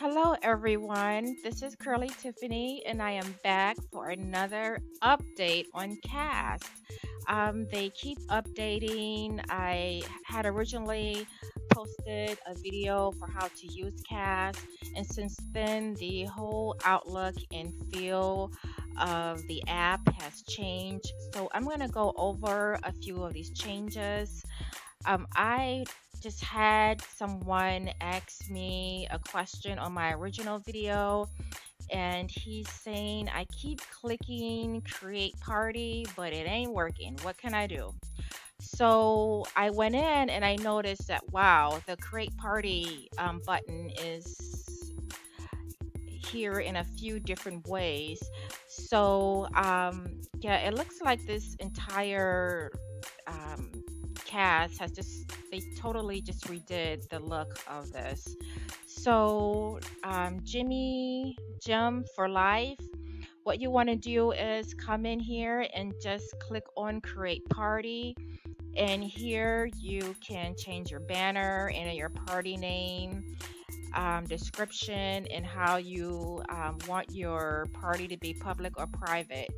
Hello, everyone. This is Curly Tiffany, and I am back for another update on Kast. Um, they keep updating. I had originally posted a video for how to use Kast, and since then, the whole outlook and feel of the app has changed. So, I'm going to go over a few of these changes. Um, I just had someone ask me a question on my original video and he's saying I keep clicking create party but it ain't working. What can I do? So I went in and I noticed that wow the create party um, button is here in a few different ways. So um, yeah it looks like this entire um, Kast has just they totally just redid the look of this. So um, Jimmy Jim for life. What you want to do is come in here and just click on create party. And here you can change your banner and your party name um, description and how you um, want your party to be public or private.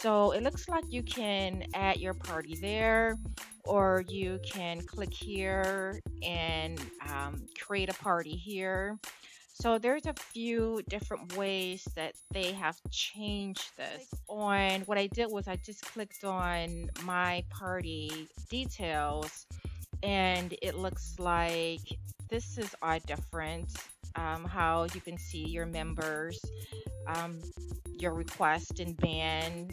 So it looks like you can add your party there, or you can click here and um, create a party here. So there's a few different ways that they have changed this. On what I did was I just clicked on my party details and it looks like this is all different. Um, how you can see your members, um, your request and ban,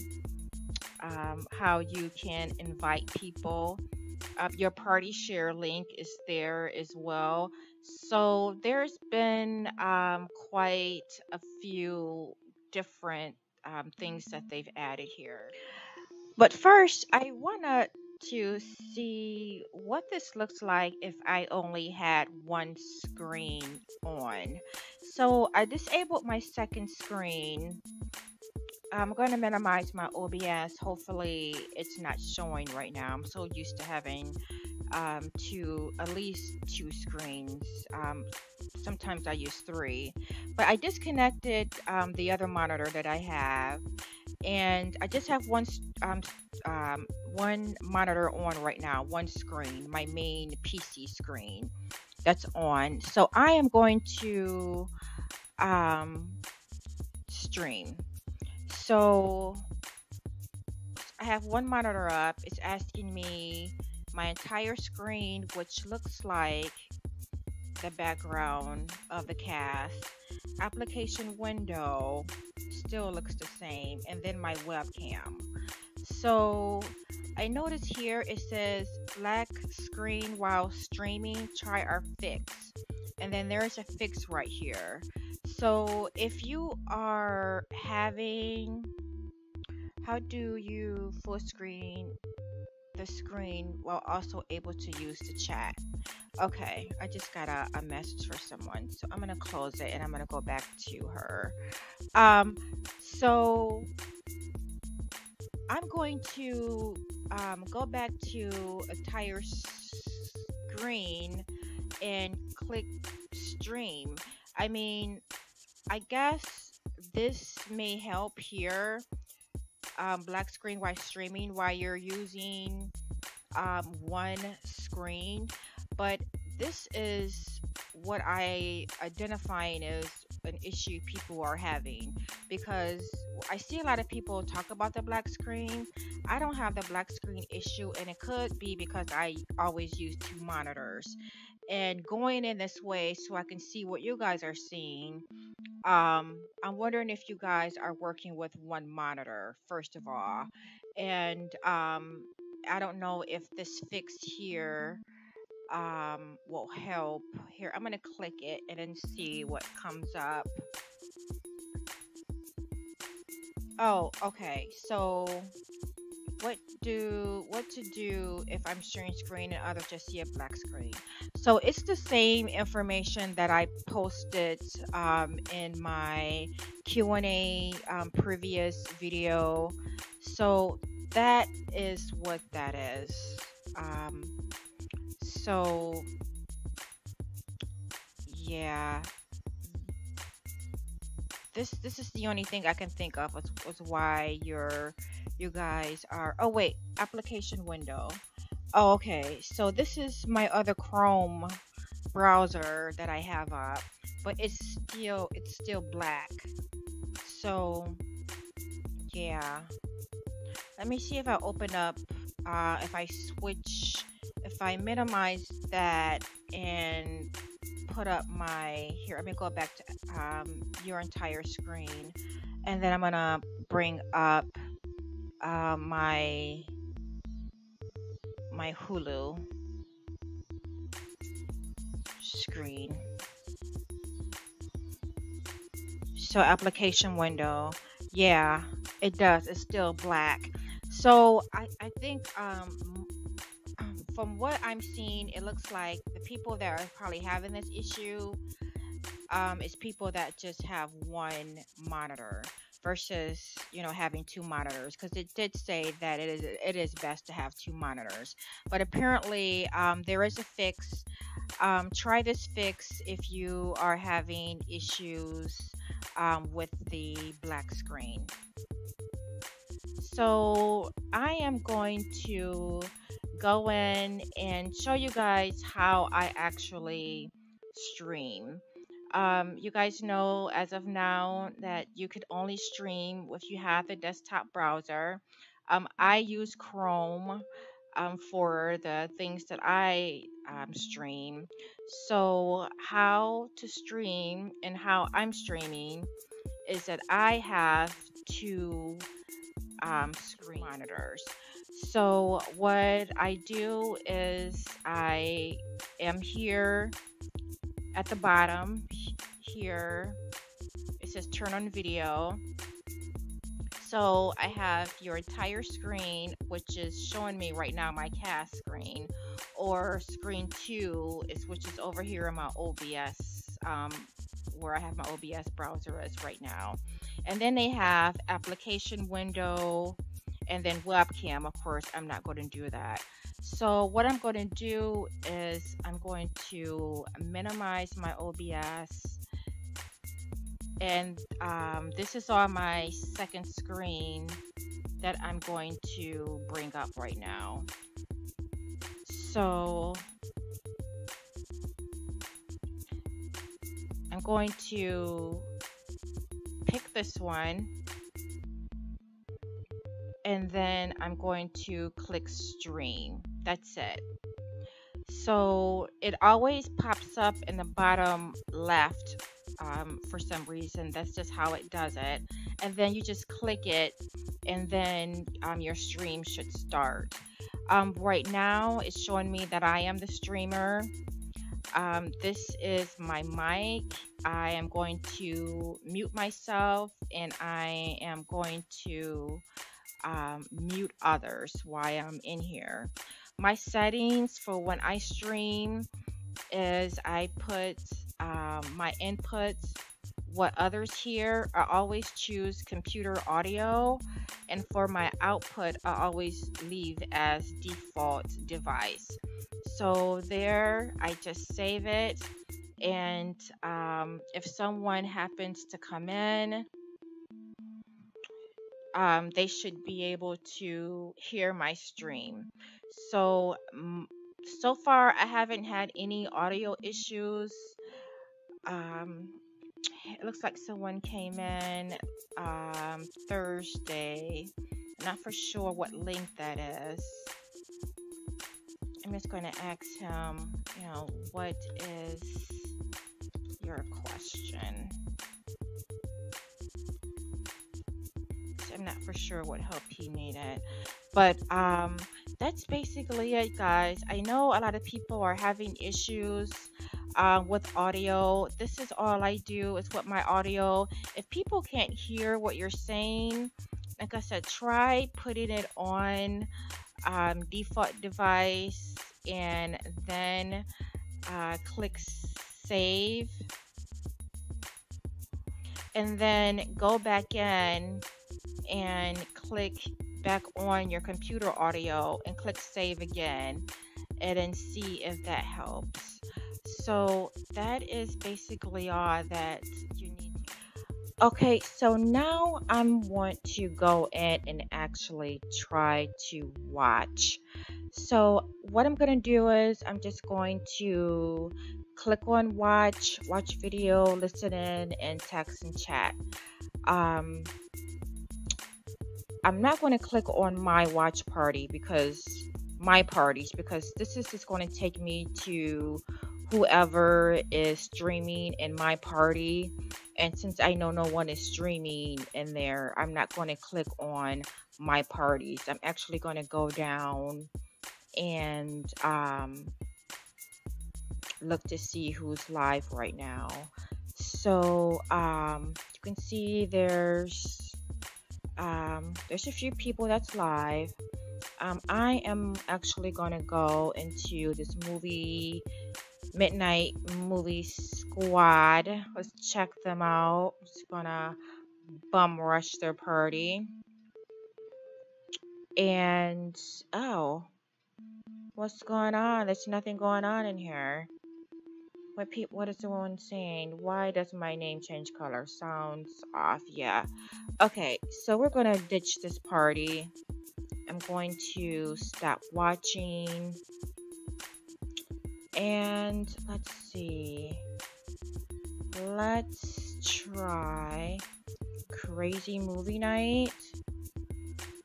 um, how you can invite people. Uh, your party share link is there as well. So there's been um, quite a few different um, things that they've added here. But first, I want to to see what this looks like if I only had one screen on. So I disabled my second screen. I'm going to minimize my OBS. Hopefully it's not showing right now. I'm so used to having um, two, at least two screens. Um, sometimes I use three. But I disconnected um, the other monitor that I have and I just have one um, um, one monitor on right now, one screen, my main PC screen that's on. So I am going to um, stream. So I have one monitor up. It's asking me my entire screen, which looks like the background of the Kast, application window, still looks the same and then my webcam. So I notice here it says black screen while streaming try our fix. And then there's a fix right here. So if you are having how do you full screen the screen while also able to use the chat. Okay, I just got a, a message for someone. So I'm to close it and I'm to go back to her. Um, so I'm going to um, go back to entire screen and click stream. I mean, I guess this may help here um, black screen while streaming while you're using um, one screen but this is what I identifying as an issue people are having because I see a lot of people talk about the black screen. I don't have the black screen issue, and it could be because I always use two monitors. And going in this way so I can see what you guys are seeing, um, I'm wondering if you guys are working with one monitor, first of all. And um, I don't know if this fix here um, will help. Here, I'm going to click it and then see what comes up. Oh, okay. So what do what to do if I'm sharing screen and others just see a black screen. So it's the same information that I posted um, in my Q&A um, previous video. So that is what that is. Um, so yeah, this this is the only thing I can think of was, was why your you guys are oh wait application window. Oh okay so this is my other Chrome browser that I have up but it's still it's still black. So yeah. Let me see if I open up uh, if I switch if I minimize that and put up my here I'm gonna go back to um, your entire screen and then I'm gonna bring up uh, my my Hulu screen. So application window. Yeah it does. It's still black. So I, I think um, from what I'm seeing, it looks like the people that are probably having this issue um, is people that just have one monitor versus you know having two monitors because it did say that it is it is best to have two monitors. But apparently um, there is a fix. Um, try this fix if you are having issues um, with the black screen. So I am going to go in and show you guys how I actually stream. Um, you guys know as of now that you could only stream if you have the desktop browser. Um, I use Chrome um, for the things that I um, stream. So, how to stream and how I'm streaming is that I have two um, screen monitors. So, what I do is I am here at the bottom here. It says turn on video. So, I have your entire screen, which is showing me right now my Kast screen, or screen two, is which is over here in my OBS, um, where I have my OBS browser is right now. And then they have application window and then webcam. Of course, I'm not going to do that. So what I'm going to do is I'm going to minimize my OBS and um, this is on my second screen that I'm going to bring up right now. So I'm going to pick this one and then I'm going to click stream. That's it. So it always pops up in the bottom left um, for some reason. That's just how it does it. And then you just click it, and then um, your stream should start. Um, right now, it's showing me that I am the streamer. Um, this is my mic. I am going to mute myself and I am going to um, mute others while I'm in here. My settings for when I stream is I put um, my inputs what others hear I always choose computer audio and for my output I always leave as default device so there I just save it and um, if someone happens to come in um, they should be able to hear my stream. So, so far, I haven't had any audio issues. Um, it looks like someone came in um, Thursday. Not for sure what link that is. I'm just going to ask him, you know, what is your question? I'm not for sure what help he needed. But um, that's basically it, guys. I know a lot of people are having issues uh, with audio. This is all I do is what my audio. If people can't hear what you're saying, like I said, try putting it on um, default device and then uh, click save and then go back in and click back on your computer audio and click save again and then see if that helps. So that is basically all that you need. Okay, so now I want to go in and actually try to watch. So what I'm gonna do is I'm just going to click on watch, watch video, listen in, and text and chat. Um, I'm not going to click on my watch party because my parties because this is just going to take me to whoever is streaming in my party. And since I know no one is streaming in there I'm not going to click on my parties. I'm actually going to go down and um, look to see who's live right now. So um, you can see there's um, there's a few people that's live. Um, I am actually gonna go into this movie midnight movie squad. Let's check them out. Just gonna bum rush their party. And oh what's going on? There's nothing going on in here what pe what is the one saying why does my name change color sounds off yeah okay so we're gonna ditch this party I'm going to stop watching. And let's see. Let's try Crazy Movie Night.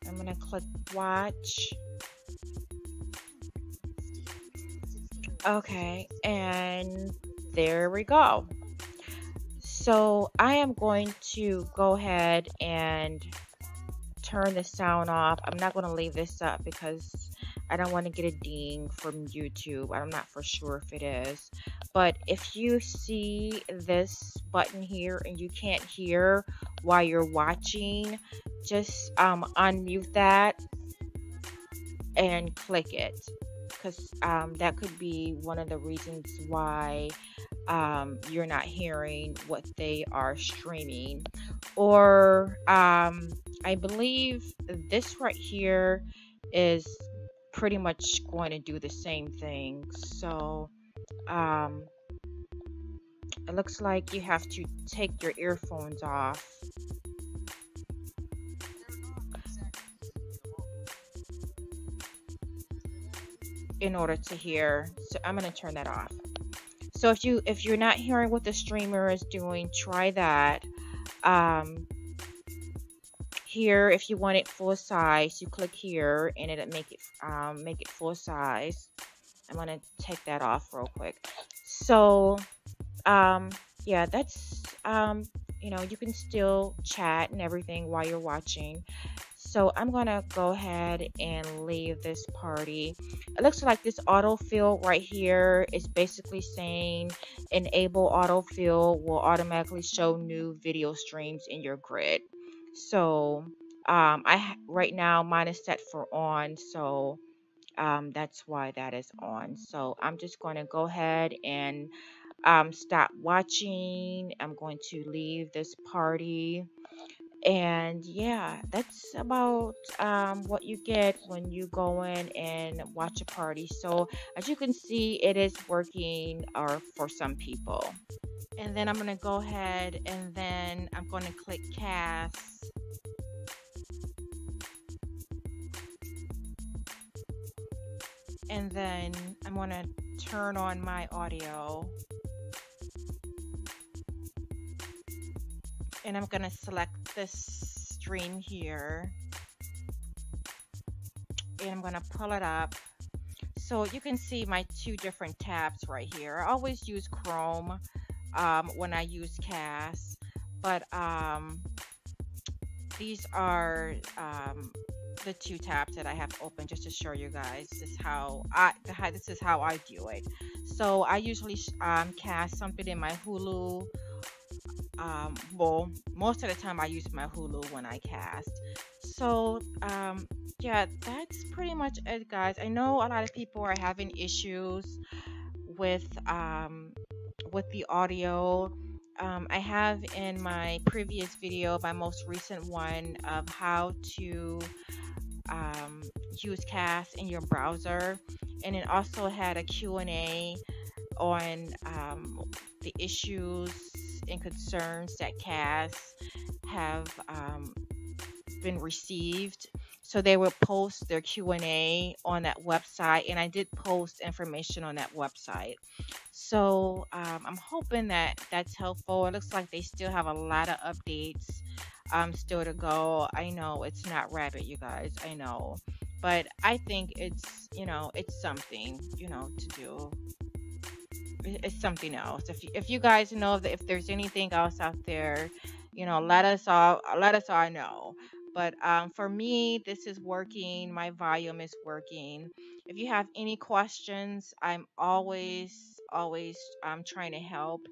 I'm to click watch. Okay, and there we go. So I am going to go ahead and turn the sound off. I'm not going to leave this up because I don't want to get a ding from YouTube. I'm not for sure if it is. But if you see this button here and you can't hear while you're watching, just um, unmute that and click it because um, that could be one of the reasons why um, you're not hearing what they are streaming. Or um, I believe this right here is pretty much going to do the same thing. So um, it looks like you have to take your earphones off. In order to hear so i'm going to turn that off. So if you if you're not hearing what the streamer is doing try that. Um here if you want it full size you click here and it'll make it um, make it full size. I'm gonna take that off real quick. So um yeah that's um you know you can still chat and everything while you're watching so I'm gonna go ahead and leave this party. It looks like this autofill right here is basically saying enable autofill will automatically show new video streams in your grid. So um, I right now mine is set for on, so um, that's why that is on. So I'm just to go ahead and um, stop watching. I'm going to leave this party and yeah that's about um, what you get when you go in and watch a party. So as you can see it is working or for some people. And then I'm to go ahead and then I'm to click cast. And then I'm to turn on my audio. And I'm gonna select this stream here. And I'm gonna pull it up. So you can see my two different tabs right here. I always use Chrome um, when I use Kast but um, these are um, the two tabs that I have open just to show you guys this is how I this is how I do it. So I usually um, cast something in my Hulu um, well, most of the time I use my Hulu when I cast. So, um, yeah, that's pretty much it, guys. I know a lot of people are having issues with um, with the audio. Um, I have in my previous video, my most recent one, of how to um, use Kast in your browser, and it also had a Q&A on um, the issues and concerns that Kast have um, been received. So they will post their Q&A on that website, and I did post information on that website. So um, I'm hoping that that's helpful. It looks like they still have a lot of updates um, still to go. I know it's not rabbit, you guys. I know, but I think it's you know it's something you know to do. It's something else. If you, if you guys know that if there's anything else out there, you know, let us all let us all know. But um, for me, this is working. My volume is working. If you have any questions, I'm always always um, trying to help.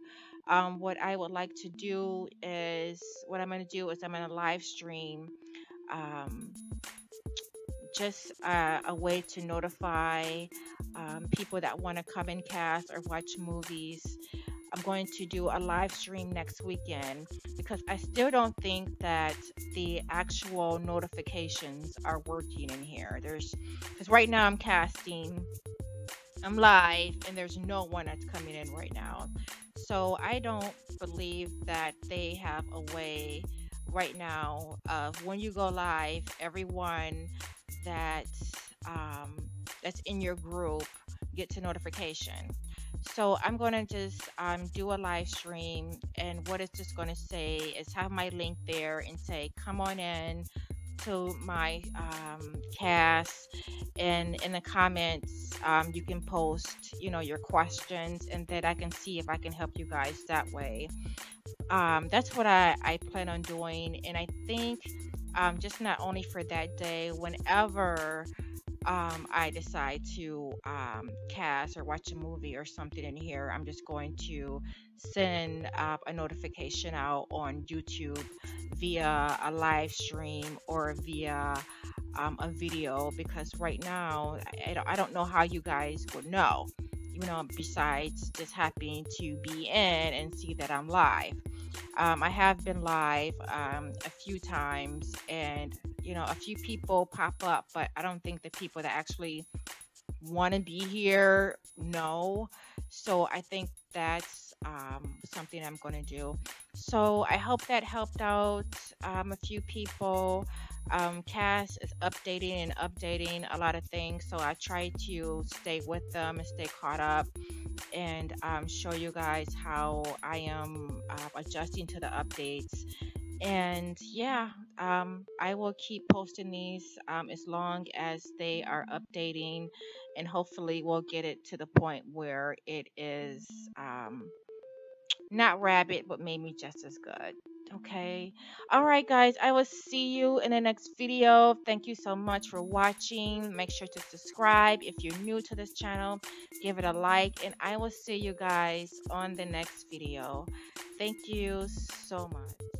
Um, what I would like to do is what I'm going to do is I'm going to live stream um, just uh, a way to notify um, people that want to come and cast or watch movies. I'm going to do a live stream next weekend because I still don't think that the actual notifications are working in here. There's because right now I'm casting, I'm live, and there's no one that's coming in right now. So I don't believe that they have a way right now of when you go live, everyone that um, that's in your group gets a notification. So I'm going to just um, do a live stream, and what it's just going to say is have my link there and say, "Come on in." to my um, cast and in the comments um, you can post you know your questions and then i can see if i can help you guys that way um, that's what I, I plan on doing and i think um, just not only for that day whenever um, I decide to um, cast or watch a movie or something in here, I'm just going to send uh, a notification out on YouTube via a live stream or via um, a video because right now I, I don't know how you guys would know, you know, besides just happening to be in and see that I'm live. Um, I have been live um, a few times and you know, a few people pop up, but I don't think the people that actually want to be here know. So I think that's um, something I'm going to do. So I hope that helped out um, a few people. Um, is updating and updating a lot of things, so I try to stay with them and stay caught up and um, show you guys how I am uh, adjusting to the updates. And yeah um, i will keep posting these um, as long as they are updating and hopefully we'll get it to the point where it is um, not rabbit but maybe just as good Mm-hmm. okay. All right guys i will see you in the next video. Thank you so much for watching. Make sure to subscribe if you're new to this channel. Give it a like and i will see you guys on the next video. Thank you so much